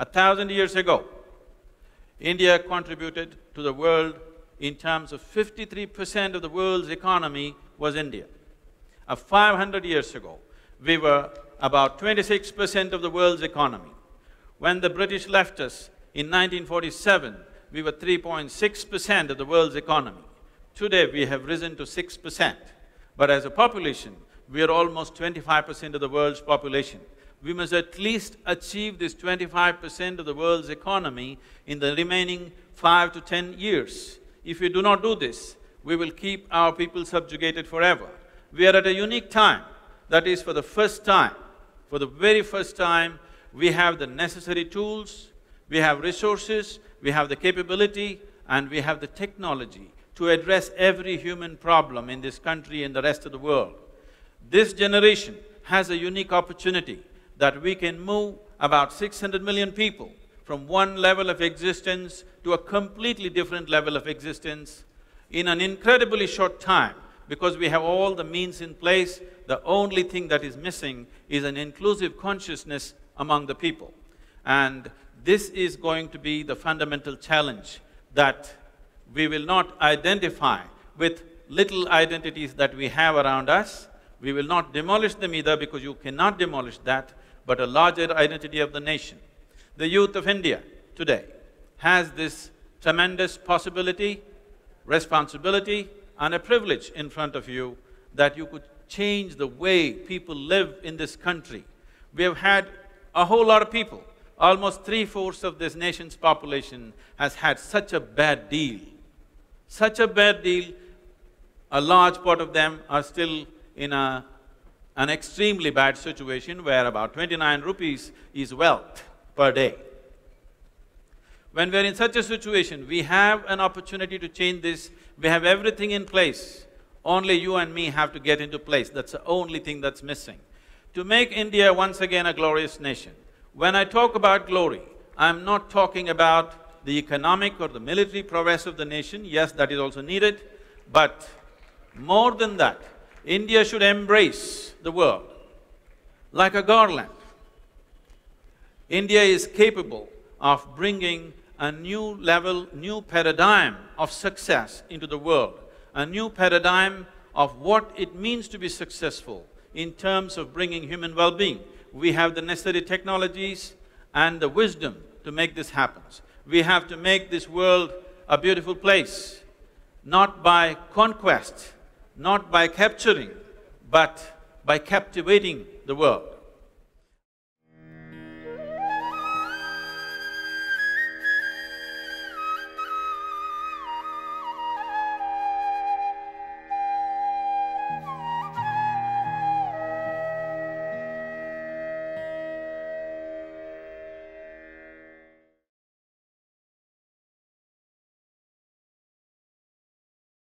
A thousand years ago, India contributed to the world in terms of fifty-three percent of the world's economy was India. A five hundred years ago, we were about twenty-six percent of the world's economy. When the British left us in 1947, we were 3.6 percent of the world's economy. Today, we have risen to six percent. But as a population, we are almost twenty-five percent of the world's population. We must at least achieve this twenty-five percent of the world's economy in the remaining five to ten years. If we do not do this, we will keep our people subjugated forever. We are at a unique time, that is for the first time, for the very first time, we have the necessary tools, we have resources, we have the capability, and we have the technology to address every human problem in this country and the rest of the world. This generation has a unique opportunity that we can move about six hundred million people from one level of existence to a completely different level of existence in an incredibly short time because we have all the means in place, the only thing that is missing is an inclusive consciousness among the people. And this is going to be the fundamental challenge that we will not identify with little identities that we have around us. We will not demolish them either because you cannot demolish that, but a larger identity of the nation. The youth of India today has this tremendous possibility, responsibility and a privilege in front of you that you could change the way people live in this country. We have had a whole lot of people, almost three-fourths of this nation's population has had such a bad deal. Such a bad deal, a large part of them are still in a, an extremely bad situation where about twenty-nine rupees is wealth per day. When we're in such a situation, we have an opportunity to change this, we have everything in place. Only you and me have to get into place, that's the only thing that's missing to make India once again a glorious nation. When I talk about glory, I'm not talking about the economic or the military prowess of the nation, yes, that is also needed, but more than that, India should embrace the world like a garland. India is capable of bringing a new level, new paradigm of success into the world, a new paradigm of what it means to be successful, in terms of bringing human well-being. We have the necessary technologies and the wisdom to make this happen. We have to make this world a beautiful place, not by conquest, not by capturing, but by captivating the world.